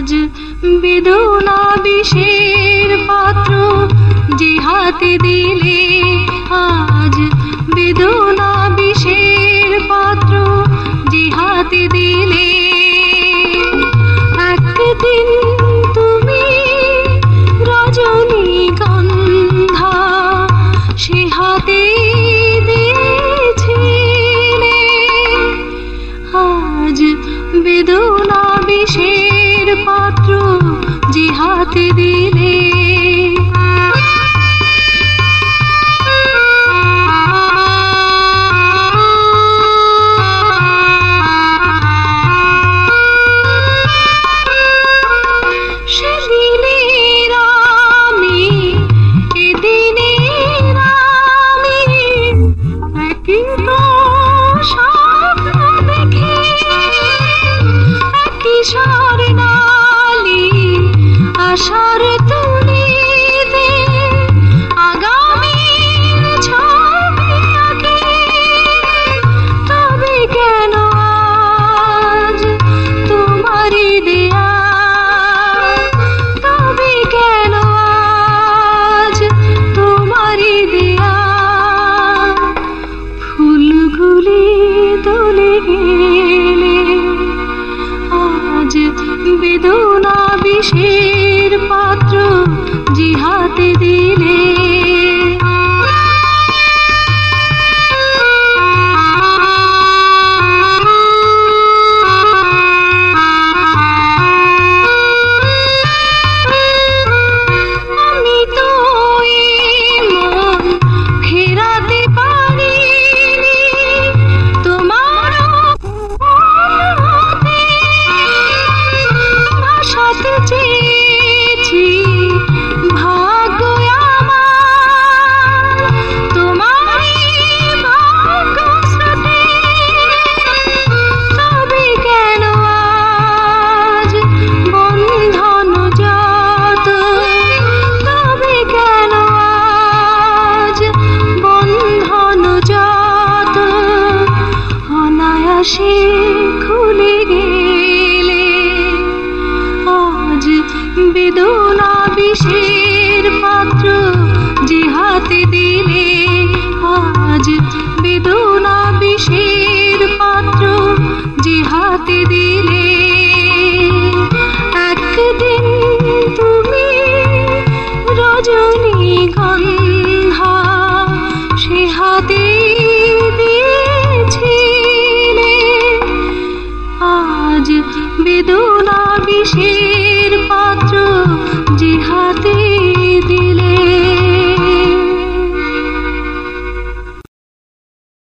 আজ বেদনাবিষের পাত্র যে হাতে দিলে বেদনা বিষের পাত্র যে হাতে দিলে